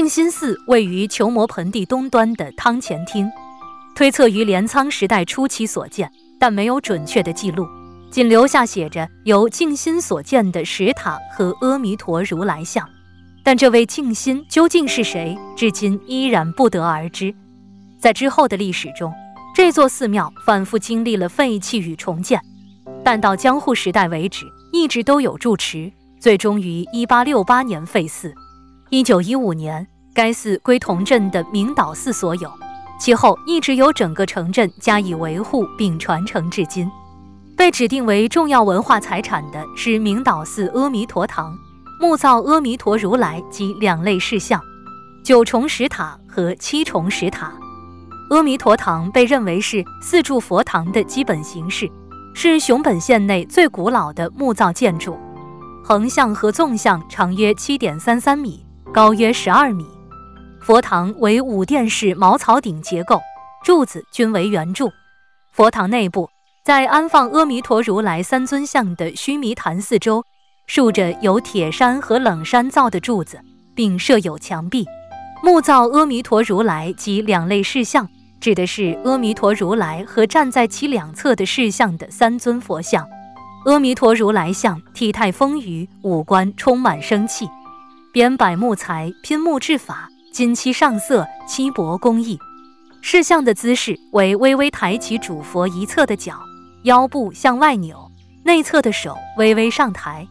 静心寺位于求摩盆地东端的汤前厅，推测于镰仓时代初期所建，但没有准确的记录，仅留下写着由静心所建的石塔和阿弥陀如来像。但这位静心究竟是谁，至今依然不得而知。在之后的历史中，这座寺庙反复经历了废弃与重建，但到江户时代为止，一直都有住持，最终于1868年废寺。一九一五年，该寺归同镇的明岛寺所有，其后一直由整个城镇加以维护并传承至今。被指定为重要文化财产的是明岛寺阿弥陀堂，木造阿弥陀如来及两类石像，九重石塔和七重石塔。阿弥陀堂被认为是四柱佛堂的基本形式，是熊本县内最古老的木造建筑，横向和纵向长约七点三三米。高约十二米，佛堂为五殿式茅草顶结构，柱子均为圆柱。佛堂内部，在安放阿弥陀如来三尊像的须弥坛四周，竖着由铁山和冷山造的柱子，并设有墙壁。木造阿弥陀如来及两类饰像，指的是阿弥陀如来和站在其两侧的饰像的三尊佛像。阿弥陀如来像体态丰腴，五官充满生气。编柏木材，拼木制法，金漆上色，漆帛工艺。饰像的姿势为微微抬起主佛一侧的脚，腰部向外扭，内侧的手微微上抬。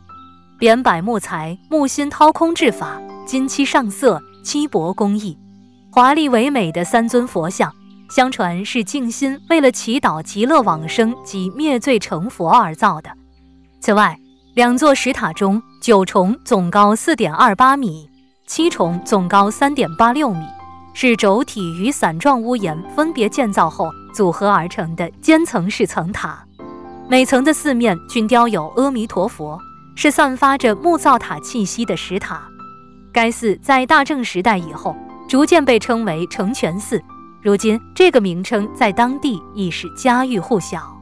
编柏木材，木心掏空制法，金漆上色，漆帛工艺。华丽唯美的三尊佛像，相传是静心为了祈祷极乐往生及灭罪成佛而造的。此外，两座石塔中，九重总高四点二八米，七重总高三点八六米，是轴体与伞状屋檐分别建造后组合而成的尖层式层塔。每层的四面均雕有阿弥陀佛，是散发着木造塔气息的石塔。该寺在大正时代以后，逐渐被称为成全寺，如今这个名称在当地已是家喻户晓。